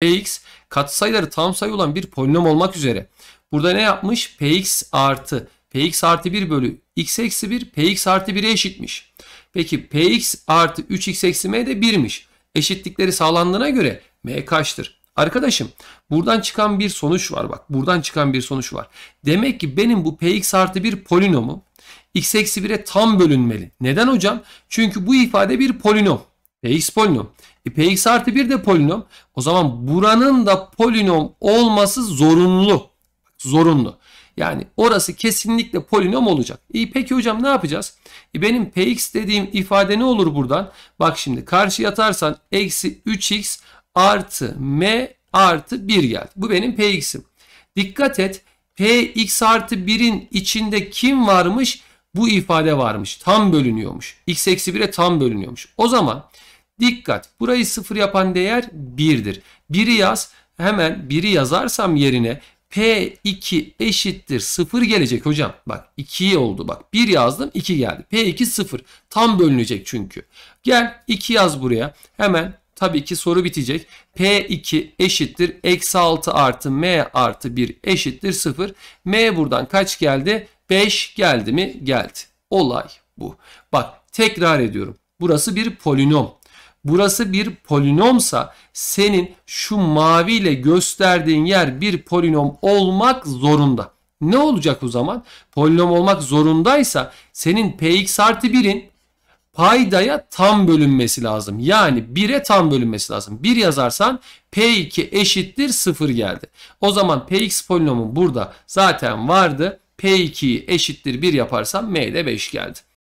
px katsayıları tam sayı olan bir polinom olmak üzere. Burada ne yapmış? px artı px artı 1 bölü x eksi 1 px artı 1'e eşitmiş. Peki px artı 3x eksi m de 1'miş. Eşitlikleri sağlandığına göre m kaçtır? Arkadaşım buradan çıkan bir sonuç var bak. Buradan çıkan bir sonuç var. Demek ki benim bu px artı 1 polinomu x eksi 1'e tam bölünmeli. Neden hocam? Çünkü bu ifade bir polinom. Px polinom. E, px artı 1 de polinom. O zaman buranın da polinom olması zorunlu. Zorunlu. Yani orası kesinlikle polinom olacak. İyi peki hocam ne yapacağız? E benim px dediğim ifade ne olur buradan? Bak şimdi karşı atarsan eksi 3x artı m artı 1 geldi. Bu benim px'im. Dikkat et px artı 1'in içinde kim varmış? Bu ifade varmış. Tam bölünüyormuş. x eksi 1'e tam bölünüyormuş. O zaman dikkat burayı sıfır yapan değer 1'dir. 1'i yaz. Hemen 1'i yazarsam yerine P2 eşittir 0 gelecek hocam. Bak 2 oldu bak. 1 yazdım 2 geldi. P2 0. Tam bölünecek çünkü. Gel 2 yaz buraya. Hemen tabii ki soru bitecek. P2 eşittir. Eksi 6 artı M artı 1 eşittir 0. M buradan kaç geldi? 5 geldi mi? Geldi. Olay bu. Bak tekrar ediyorum. Burası bir polinom burası bir polinomsa senin şu maviyle gösterdiğin yer bir polinom olmak zorunda. Ne olacak o zaman? Polinom olmak zorundaysa senin px artı 1'in paydaya tam bölünmesi lazım. Yani 1'e tam bölünmesi lazım. 1 yazarsan P2 eşittir 0 geldi. O zaman Px polinomun burada zaten vardı. P2'yi eşittir 1 yaparsam M de 5 geldi.